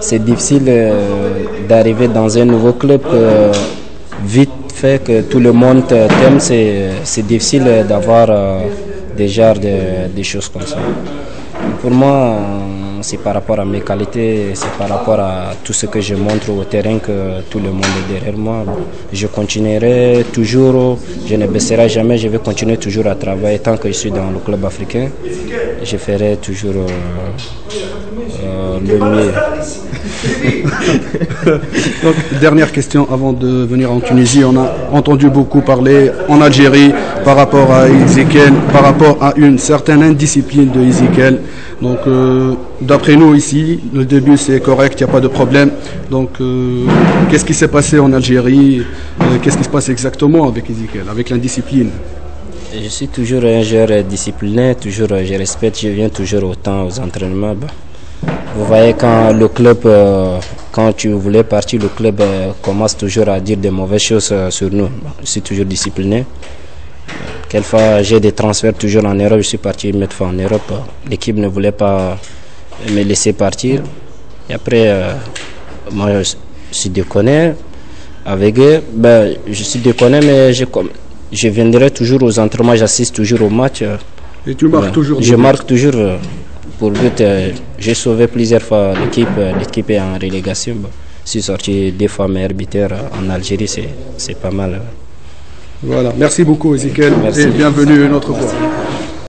C'est difficile d'arriver dans un nouveau club vite fait que tout le monde t'aime. C'est difficile d'avoir des genres de, choses comme ça. Pour moi, c'est par rapport à mes qualités, c'est par rapport à tout ce que je montre au terrain que tout le monde est derrière moi. Je continuerai toujours, je ne baisserai jamais, je vais continuer toujours à travailler tant que je suis dans le club africain. Je ferai toujours Donc, dernière question avant de venir en Tunisie. On a entendu beaucoup parler en Algérie par rapport à Ezekiel, par rapport à une certaine indiscipline de Ezekiel. Donc, euh, d'après nous ici, le début c'est correct, il n'y a pas de problème. Donc, euh, qu'est-ce qui s'est passé en Algérie? Euh, Qu'est-ce qui se passe exactement avec Ezekiel, avec l'indiscipline? Je suis toujours un joueur discipliné, toujours je respecte, je viens toujours autant aux entraînements. Vous voyez quand le club, quand tu voulais partir, le club commence toujours à dire des mauvaises choses sur nous. Je suis toujours discipliné. Quelquefois, j'ai des transferts toujours en Europe. Je suis parti mettre fois en Europe. L'équipe ne voulait pas me laisser partir. Et après, euh, moi, je suis déconné avec eux. Ben, je suis déconné, mais je, je viendrai toujours aux entraînements, j'assiste toujours aux matchs. Et tu marques toujours Je marque toujours euh, pour but. Euh, j'ai sauvé plusieurs fois l'équipe. L'équipe est en relégation. je suis sorti deux fois meilleur buteur en Algérie, c'est pas mal. Voilà, merci beaucoup Ezekiel et bienvenue une autre fois.